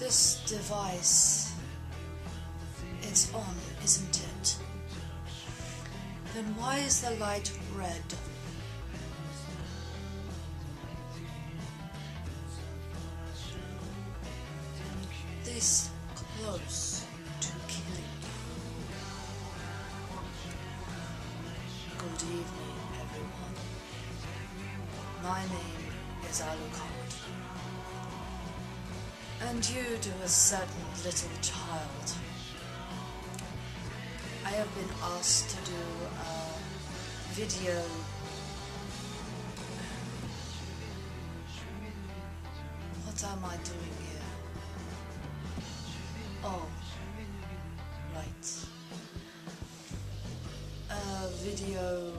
This device is on, isn't it? Then why is the light red? This close to killing. Good evening, everyone. My name is Alucard. And you do a certain little child. I have been asked to do a video What am I doing here? Oh, right. A video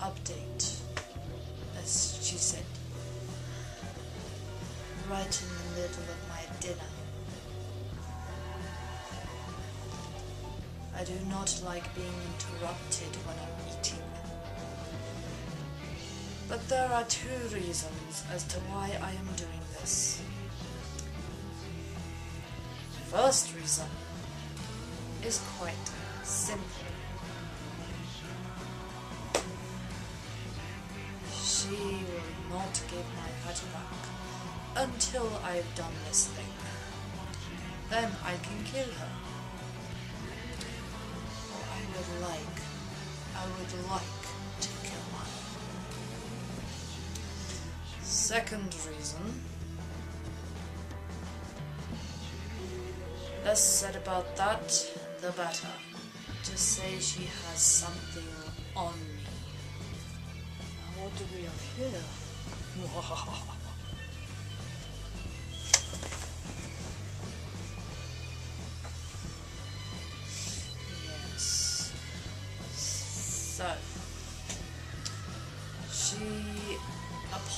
update, as she said, right in the middle of my dinner. I do not like being interrupted when I'm eating. But there are two reasons as to why I am doing this. First reason is quite simple. She will not give my pet back until I've done this thing. Then I can kill her. I would like, I would like to kill her. Second reason. Less said about that, the better. Just say she has something on me. What do we have here?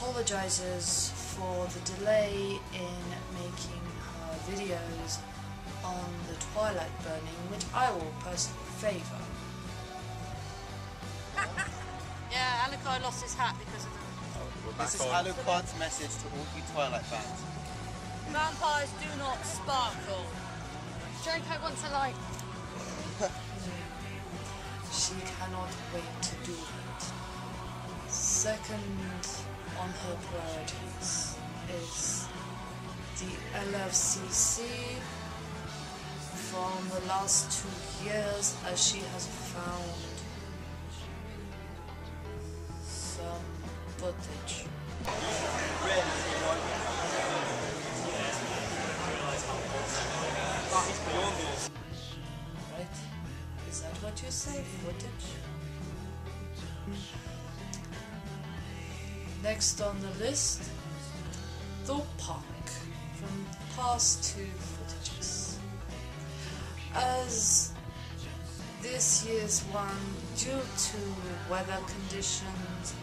apologizes for the delay in making her videos on the Twilight burning, which I will personally favour. Yeah, Alucard lost his hat because of the This is Alucard's message to all you Twilight fans. vampires do not sparkle. Draco wants a light. She cannot wait to do it. Second on her priorities is the LFCC from the last two years as she has found some footage. Right? Is that what you say? Footage? Next on the list, The Park from past two footages. As this year's one, due to weather conditions,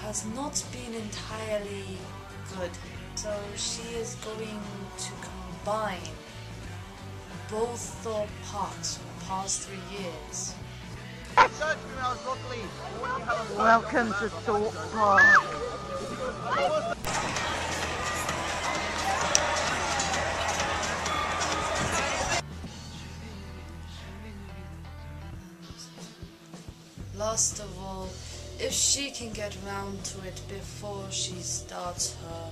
has not been entirely good. So she is going to combine both the Parks from the past three years. Welcome to Thorpe Park. Last of all, if she can get round to it before she starts her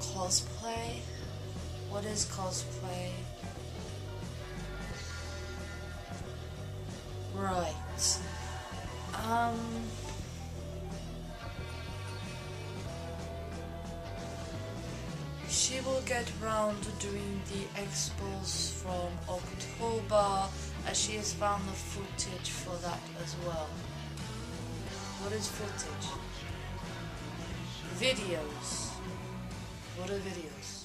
cosplay. What is cosplay? Right. Um. She will get round to doing the expos from October as she has found the footage for that as well. What is footage? Videos. What are videos?